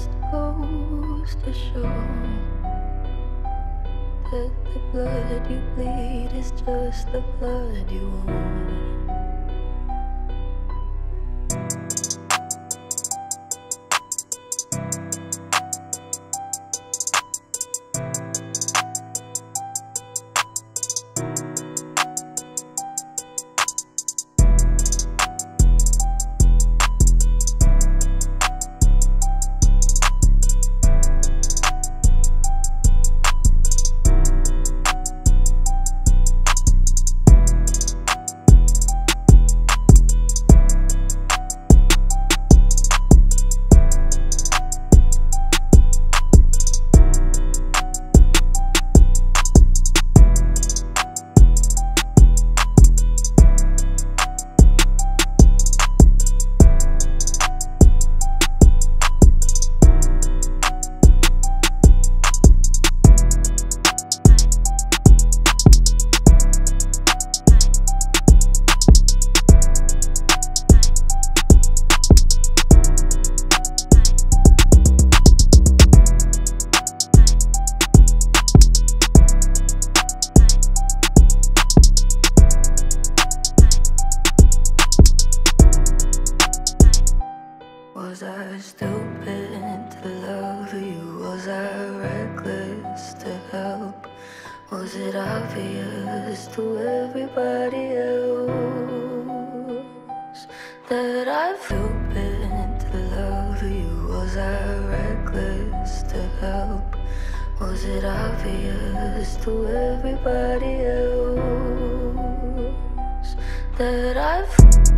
just goes to show that the blood you bleed is just the blood you own. Was I stupid to love you? Was I reckless to help? Was it obvious to everybody else that I stupid to love you? Was I reckless to help? Was it obvious to everybody else that I've